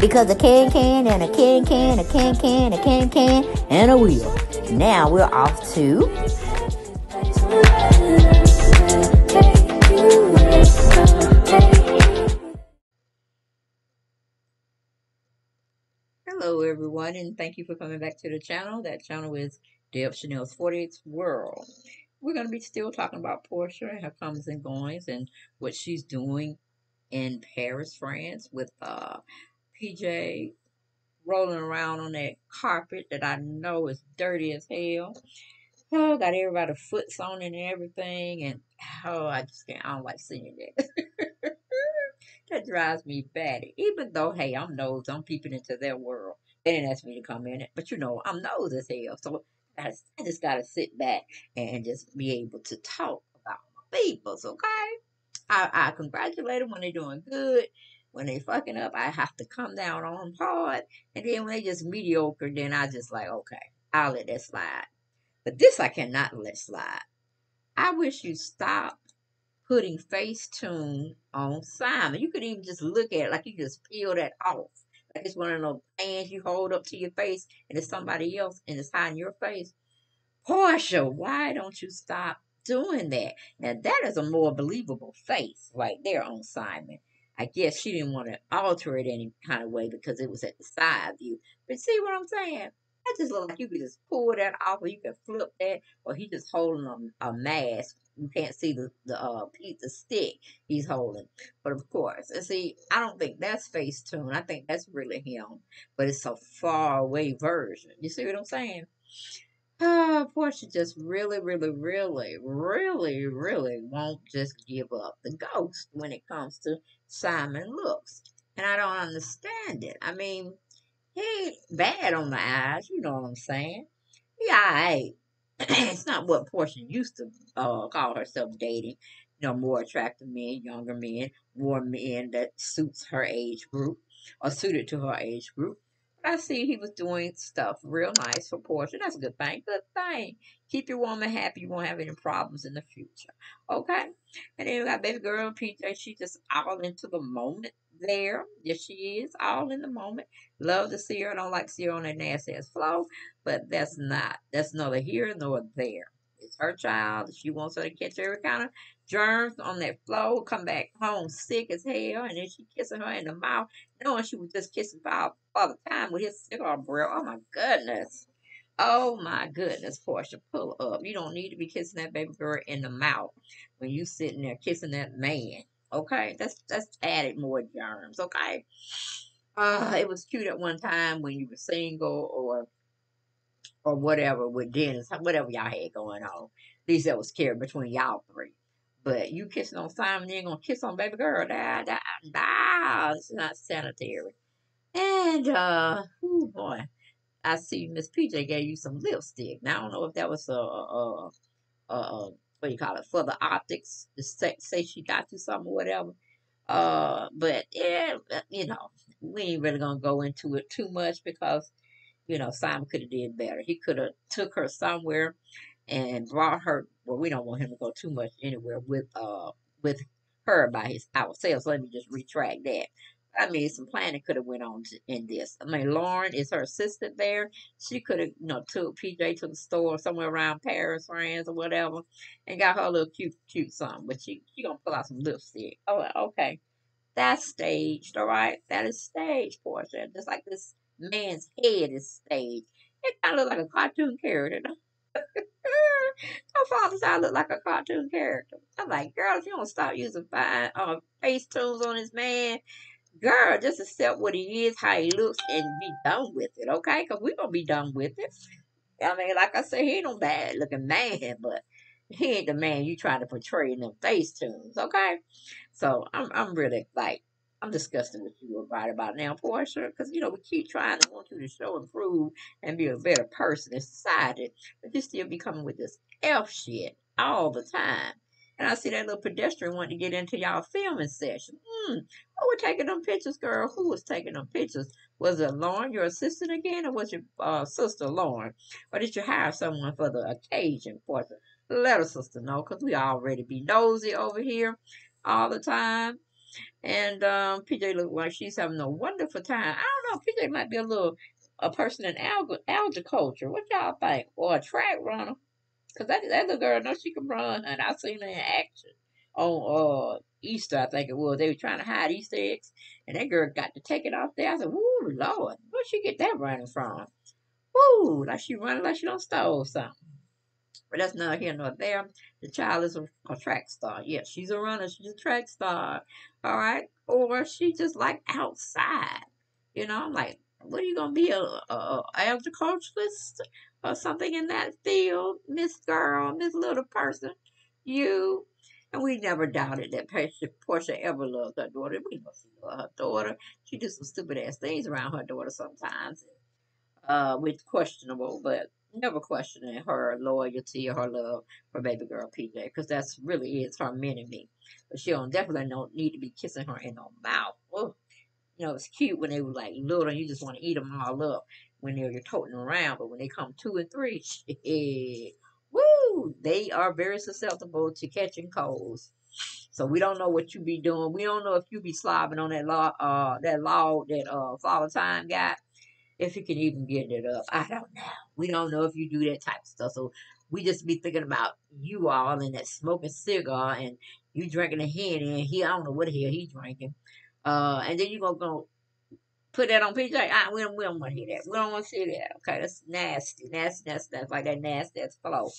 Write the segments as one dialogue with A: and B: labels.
A: Because a can can and a can can, a can can, a can can, and a wheel. Now we're off to.
B: Hello, everyone, and thank you for coming back to the channel. That channel is Deb Shanel's 40th World. We're going to be still talking about Porsha and her comings and goings and what she's doing in Paris, France with uh, PJ rolling around on that carpet that I know is dirty as hell. Oh, got everybody foots on and everything, and oh, I just can't. I don't like seeing that. that drives me batty. Even though, hey, I'm nose, I'm peeping into their world. They didn't ask me to come in it, but you know, I'm nose as hell. So I just, just gotta sit back and just be able to talk about my peoples, okay? I, I congratulate them when they're doing good. When they fucking up, I have to come down on them hard. And then when they just mediocre, then I just like, okay, I'll let that slide. But this I cannot let slide. I wish you stop putting Facetune on Simon. You could even just look at it like you just peel that off. Like it's one of those pans you hold up to your face and it's somebody else and it's hiding your face. Porsha, why don't you stop doing that? Now that is a more believable face right there on Simon. I guess she didn't want to alter it any kind of way because it was at the side view. But see what I'm saying? That just look like you could just pull that off, or you can flip that, or he just holding a, a mask. You can't see the the uh piece of stick he's holding. But of course, and see, I don't think that's Facetune. I think that's really him, but it's a far away version. You see what I'm saying? Uh, Porsha just really, really, really, really, really won't just give up the ghost when it comes to Simon looks. And I don't understand it. I mean, he ain't bad on the eyes, you know what I'm saying? Yeah, it's not what Porsha used to uh, call herself dating. You know, more attractive men, younger men, more men that suits her age group or suited to her age group. I see he was doing stuff real nice for Porsha. That's a good thing. Good thing. Keep your woman happy. You won't have any problems in the future. Okay? And then we got baby girl PJ. She just all into the moment there. Yes, she is. All in the moment. Love to see her. I don't like to see her on that nasty ass flow. But that's not. That's neither here nor there. It's her child. She wants her to catch every kind of germs on that floor, come back home sick as hell, and then she kissing her in the mouth, knowing she was just kissing Father, Father Time with his cigar breath. Oh my goodness. Oh my goodness, Porsha, pull up. You don't need to be kissing that baby girl in the mouth when you sitting there kissing that man. Okay, that's that's added more germs. Okay, uh, it was cute at one time when you were single or or whatever with Dennis, whatever y'all had going on. At least that was carried between y'all three. But you kissing on Simon, you ain't gonna kiss on baby girl. Nah, nah, nah, it's not sanitary. And uh, oh boy, I see Miss PJ gave you some lipstick. Now I don't know if that was a, a, a, a what do you call it for the optics. To say, say she got you something or whatever. Uh, but yeah, you know, we ain't really gonna go into it too much because you know Simon could have did better. He could have took her somewhere and brought her. Well, we don't want him to go too much anywhere with uh with her by his ourselves. Let me just retract that. I mean, some planning could have went on in this. I mean, Lauren is her assistant there. She could have, you know, took PJ to the store somewhere around Paris, France, or whatever, and got her a little cute, cute something. But she, she gonna pull out some lipstick. Oh, okay, that's staged. All right, that is staged, Porsha. Just like this man's head is staged. It kind of look like a cartoon character. Her father I look like a cartoon character. I'm like, girl, if you don't stop using fine uh, Facetunes on this man, girl, just accept what he is, how he looks, and be done with it, okay? Because we're going to be done with it. I mean, like I said, he ain't no bad looking man, but he ain't the man you trying to portray in them Facetunes, okay? So I'm I'm really like I'm disgusted with you right about now, Porsha, because you know we keep trying to want you to show and prove and be a better person in society, but you still be coming with this F shit all the time. And I see that little pedestrian wanting to get into y'all filming session. Hmm, who was taking them pictures, girl? Who was taking them pictures? Was it Lauren, your assistant again, or was your uh, sister Lauren? Or did you hire someone for the occasion, Porsha? Let us sister know, because we already be nosy over here all the time. And um, PJ looked like she's having a wonderful time. I don't know, PJ might be a little a person in alg- agriculture. What y'all think? Or a track runner? Because that, that little girl knows she can run, and I seen her in action on uh, Easter, I think it was. They were trying to hide Easter eggs, and that girl got to take it off there. I said, "Woo, Lord, where'd she get that running from? Woo, like she running like she don't stole something." But that's not here nor there. The child is a, a track star. Yeah, she's a runner. She's a track star. All right. Or she just like outside. You know, I'm like, what are you gonna be a, a, agriculturalist or something in that field, Miss Girl, Miss Little Person? You and we never doubted that Porsha, Porsha ever loved her daughter. We know she loved her daughter. She do some stupid ass things around her daughter sometimes, uh, which questionable, but never questioning her loyalty or her love for baby girl PJ, because that's really is her me. But she don't definitely don't need to be kissing her in the mouth. Oh, you know, it's cute when they were like little and you just want to eat them all up when they're you're toting around. But when they come two and three, shit, woo, they are very susceptible to catching colds. So we don't know what you be doing. We don't know if you be slobbing on that law, uh, that law that uh Father Time got. If you can even get it up, I don't know. We don't know if you do that type of stuff. So we just be thinking about you all and that smoking cigar and you drinking a hen and he I don't know what the hell he drinking. Uh, and then you gonna go put that on PJ. I, we don't, we don't want to hear that. We don't want to see that. Okay, that's nasty, nasty, nasty, nasty, like that nasty ass flow.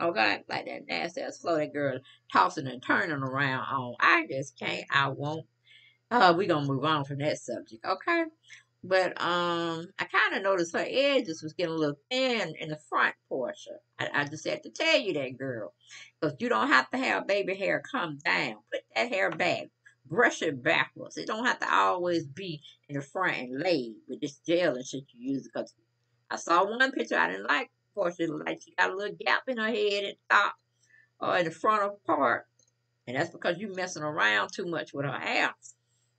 B: Okay, like that nasty ass flow. That girl tossing and turning around on. I just can't. I won't. Uh, we gonna move on from that subject. Okay. But um, I kind of noticed her edges was getting a little thin in the front portion. I, I just had to tell you that, girl, because you don't have to have baby hair come down. Put that hair back brush it backwards. It don't have to always be in the front and laid with this gel and shit you use. Because I saw one picture I didn't like. Course, like she got a little gap in her head at the top or in the front of part. And that's because you messing around too much with her hair.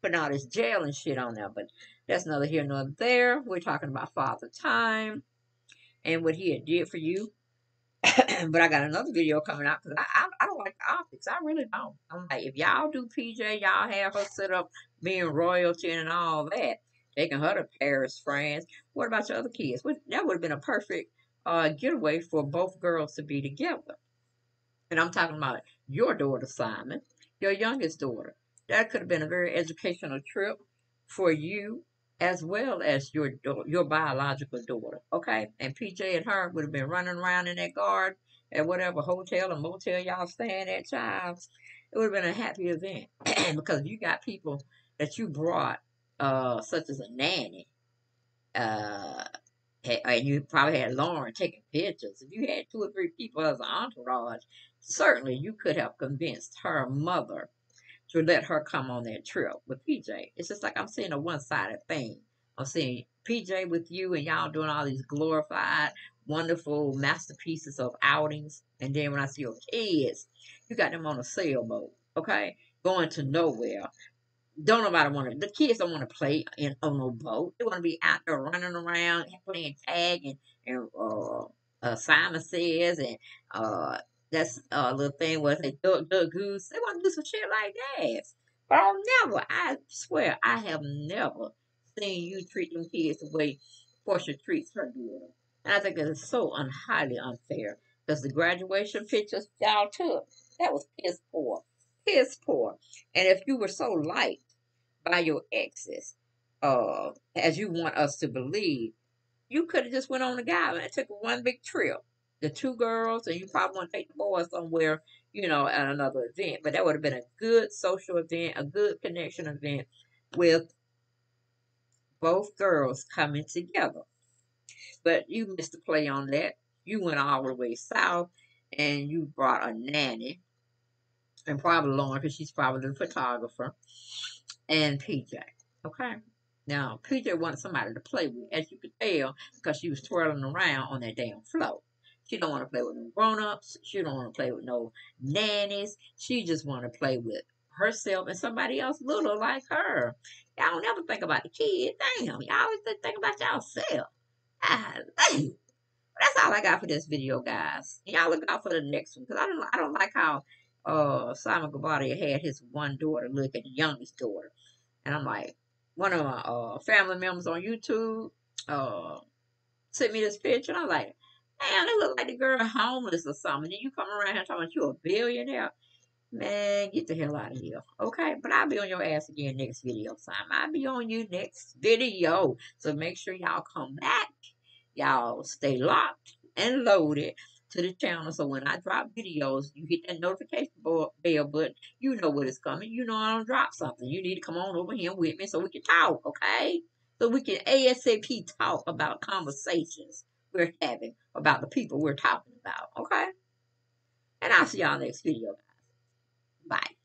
B: Putting all this jail and shit on there. But that's neither here nor there. We're talking about Father Time and what he had did for you but I got another video coming out because I, I, I don't like the optics. I really don't. I'm like, if y'all do PJ, y'all have her set up being royalty and all that, taking her to Paris, France. What about your other kids? That would have been a perfect uh, getaway for both girls to be together. And I'm talking about your daughter, Simon, your youngest daughter. That could have been a very educational trip for you as well as your your biological daughter. Okay, and PJ and her would have been running around in that garden at whatever hotel or motel y'all staying at, child. It would have been a happy event because you got people that you brought, uh, such as a nanny, uh, and you probably had Lauren taking pictures. If you had two or three people as an entourage, certainly you could have convinced her mother to let her come on that trip with PJ. It's just like I'm seeing a one sided thing. I'm seeing PJ with you and y'all doing all these glorified, wonderful masterpieces of outings. And then when I see your kids, you got them on a sailboat, okay? Going to nowhere. Don't nobody want to, the kids don't want to play in on no boat. They want to be out there running around, and playing tag and, and uh, uh, Simon says, and uh, that's a little thing where they duck, duck, goose. They want to do some shit like that. But I'll never, I swear, I have never seen you treat them kids the way Porsha treats her daughter. And I think that is so un- highly unfair. Because the graduation pictures y'all took, that was piss poor. Piss poor. And if you were so liked by your exes, uh, as you want us to believe, you could have just went on the guy and took one big trip the two girls, and you probably want to take the boys somewhere, you know, at another event. But that would have been a good social event, a good connection event with both girls coming together. But you missed the play on that. You went all the way south and you brought a nanny and probably Lauren because she's probably the photographer, and PJ. Okay. Now, PJ wanted somebody to play with, as you could tell, because she was twirling around on that damn floor. She don't want to play with no grown-ups. She don't want to play with no nannies. She just want to play with herself and somebody else little like her. Y'all don't ever think about the kid. Damn, y'all always think about. Ah, damn. That's all I got for this video, guys. Y'all look out for the next one because I don't, I don't like how uh, Simon Guobadia had his one daughter look at the youngest daughter, and I'm like, one of my uh, family members on YouTube uh, sent me this picture, and I'm like, man, it look like the girl homeless or something. And you come around here talking about you a billionaire. Man, get the hell out of here. Okay, but I'll be on your ass again next video time. I'll be on you next video. So make sure y'all come back. Y'all stay locked and loaded to the channel. So when I drop videos, you hit that notification bell button. You know what is coming. You know I don't drop something. You need to come on over here with me so we can talk, okay? So we can ASAP talk about conversations we're having about the people we're talking about. Okay? And I'll see y'all next video, guys. Bye.